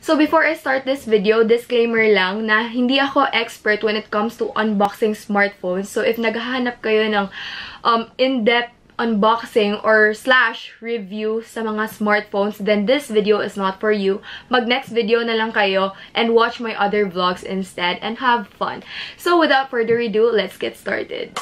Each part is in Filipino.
So before I start this video, disclaimer lang na hindi ako expert when it comes to unboxing smartphones. So if naghahanap kayo ng um, in-depth unboxing or slash review sa mga smartphones, then this video is not for you. Mag next video na lang kayo and watch my other vlogs instead and have fun. So without further ado, let's get started.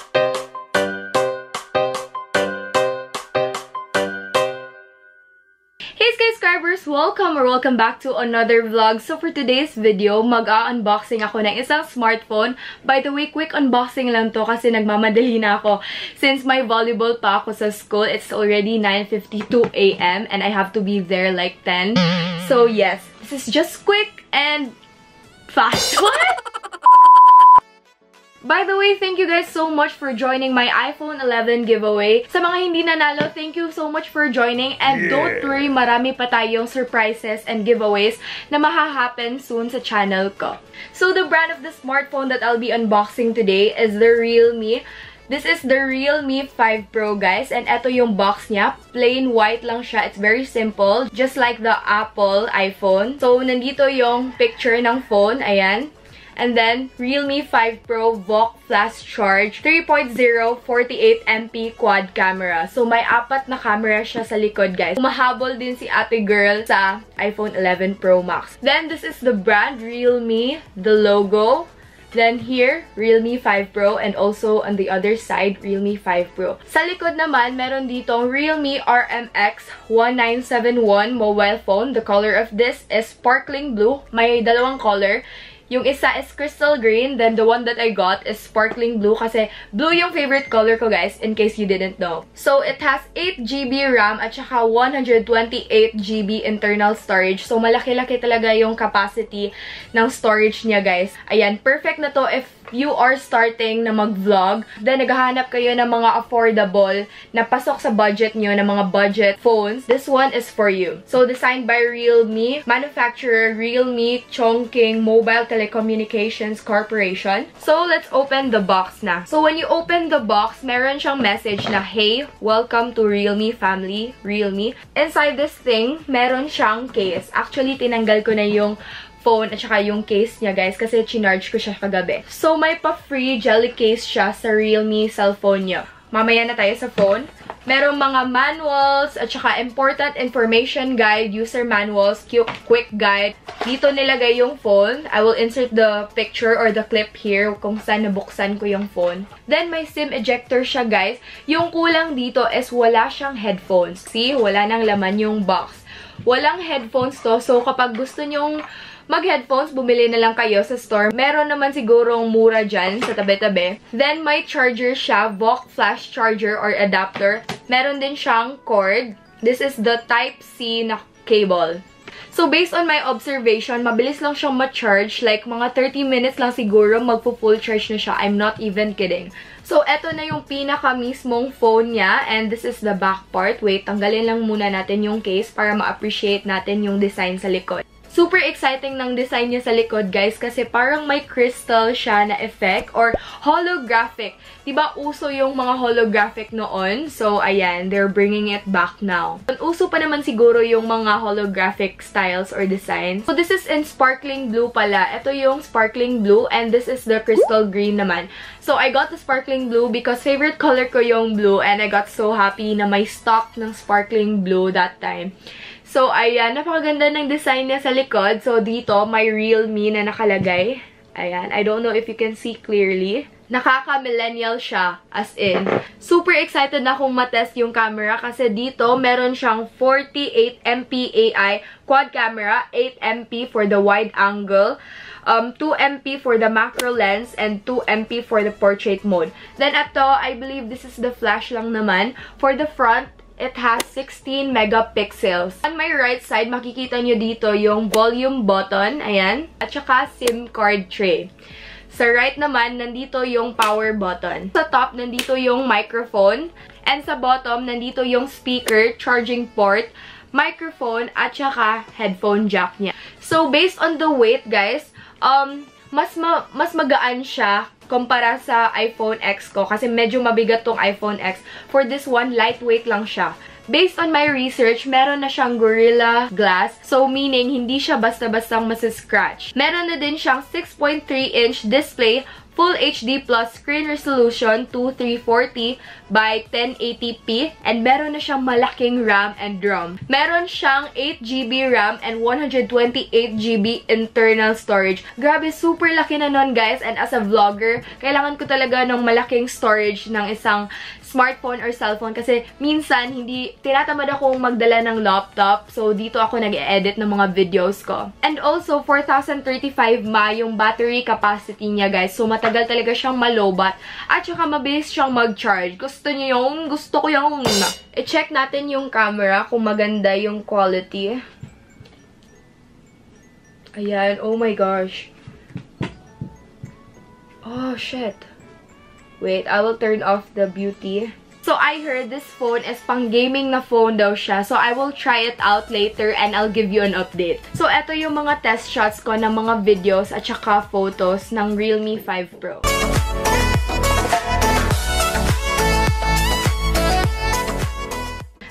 Subscribers! Welcome or welcome back to another vlog. So for today's video, mag-unboxing ako ng isang smartphone. By the way, quick unboxing lang to kasi nagmamadali na ako. Since my volleyball pa ako sa school, it's already 9.52 a.m. and I have to be there like 10. So yes, this is just quick and fast. What? By the way, thank you guys so much for joining my iPhone 11 giveaway. Sa mga hindi nanalo, thank you so much for joining. And yeah. don't worry, marami pa tayong surprises and giveaways na mahahappen soon sa channel ko. So the brand of the smartphone that I'll be unboxing today is the Realme. This is the Realme 5 Pro, guys. And ito yung box niya. Plain white lang siya. It's very simple. Just like the Apple iPhone. So, nandito yung picture ng phone. Ayan. And then, Realme 5 Pro VOOC Flash Charge 3.0 48MP quad camera. So, may apat na camera siya sa likod, guys. Mahabol din si ate girl sa iPhone 11 Pro Max. Then, this is the brand Realme, the logo. Then here, Realme 5 Pro and also on the other side, Realme 5 Pro. Sa likod naman, meron ditong Realme RMX 1971 mobile phone. The color of this is sparkling blue. May dalawang color. Yung isa is crystal green, then the one that I got is sparkling blue kasi blue yung favorite color ko guys, in case you didn't know. So, it has 8GB RAM at saka 128GB internal storage. So, malaki-laki talaga yung capacity ng storage niya guys. Ayan, perfect na to if you are starting na mag-vlog, then naghahanap kayo ng mga affordable na pasok sa budget nyo ng mga budget phones, this one is for you. So, designed by Realme, manufacturer Realme Chongqing Mobile Telecommunications Corporation. So, let's open the box na. So, when you open the box, meron siyang message na, Hey, welcome to Realme family, Realme. Inside this thing, meron siyang case. Actually, tinanggal ko na yung phone at saka yung case niya, guys, kasi chinarge ko siya kagabi. So, may pa-free jelly case siya sa Realme cellphone niya. Mamaya na tayo sa phone. Merong mga manuals at saka important information guide, user manuals, quick guide. Dito nilagay yung phone. I will insert the picture or the clip here kung saan nabuksan ko yung phone. Then, may SIM ejector siya, guys. Yung kulang dito is wala siyang headphones. See, wala nang laman yung box. Walang headphones to. So, kapag gusto nyong mag-headphones, bumili na lang kayo sa store. Meron naman sigurong mura dyan sa tabi-tabi. Then, may charger siya, VOOC flash charger or adapter. Meron din siyang cord. This is the Type-C na cable. So, based on my observation, mabilis lang siyang ma-charge. Like, mga 30 minutes lang siguro magpo-full charge na siya. I'm not even kidding. So, eto na yung pinaka mismong phone niya. And this is the back part. Wait, tanggalin lang muna natin yung case para ma-appreciate natin yung design sa likod. Super exciting ng design niya sa likod, guys, kasi parang may crystal siya na effect or holographic. Diba, uso yung mga holographic noon? So, ayan, they're bringing it back now. Uso pa naman siguro yung mga holographic styles or designs. So, this is in sparkling blue pala. Ito yung sparkling blue and this is the crystal green naman. So, I got the sparkling blue because favorite color ko yung blue and I got so happy na may stock ng sparkling blue that time. So, ayan. Napakaganda ng design niya sa likod. So, dito, may Realme na nakalagay. Ayan. I don't know if you can see clearly. Nakaka-millennial siya. As in, super excited na akong matest yung camera kasi dito, meron siyang 48MP AI quad camera, 8MP for the wide angle, um, 2MP for the macro lens, and 2MP for the portrait mode. Then, ito, I believe this is the flash lang naman. For the front, it has 16 megapixels. On my right side, makikita nyo dito yung volume button, ayan, at saka SIM card tray. Sa right naman, nandito yung power button. Sa top, nandito yung microphone. And sa bottom, nandito yung speaker, charging port, microphone, at saka headphone jack niya. So, based on the weight, guys, um, mas, ma mas magaan siya kumpara sa iPhone X ko. Kasi medyo mabigat tong iPhone X. For this one, lightweight lang siya. based on my research, meron na siyang Gorilla Glass. So, meaning, hindi siya basta-bastang masiscratch. Meron na din siyang 6.3-inch display Full HD Plus screen resolution 2340 by 1080p and meron na siyang malaking RAM and ROM. Meron siyang 8GB RAM and 128GB internal storage. Grabe, super laki na nun guys and as a vlogger, kailangan ko talaga ng malaking storage ng isang smartphone or cellphone kasi minsan hindi tinatamad akong magdala ng laptop. So, dito ako nag-edit ng mga videos ko. And also, 4035 ma yung battery capacity niya, guys. So, matagal talaga siyang malobat. At saka, mabilis siyang mag-charge. Gusto niyo yung? Gusto ko yung I-check natin yung camera kung maganda yung quality. Ayan. Oh my gosh. Oh, shit. Wait, I will turn off the beauty. So, I heard this phone is pang gaming na phone daw siya. So, I will try it out later and I'll give you an update. So, eto yung mga test shots ko ng mga videos at saka photos ng Realme 5 Pro.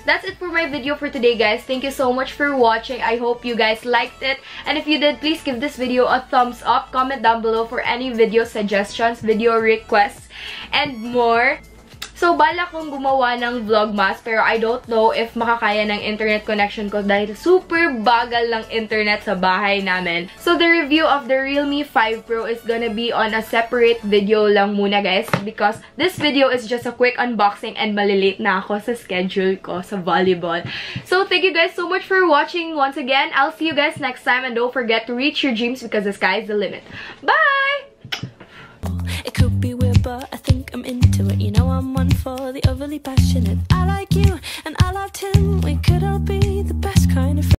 That's it for my video for today, guys. Thank you so much for watching. I hope you guys liked it. And if you did, please give this video a thumbs up. Comment down below for any video suggestions, video requests, and more. So, bala kong gumawa ng vlogmas, pero I don't know if makakaya ng internet connection ko dahil super bagal ng internet sa bahay namin. So, the review of the Realme 5 Pro is gonna be on a separate video lang muna, guys, because this video is just a quick unboxing and malilate na ako sa schedule ko sa volleyball. So, thank you guys so much for watching once again. I'll see you guys next time and don't forget to reach your dreams because the sky is the limit. Bye! Into it. You know I'm one for the overly passionate. I like you, and I loved him. We could all be the best kind of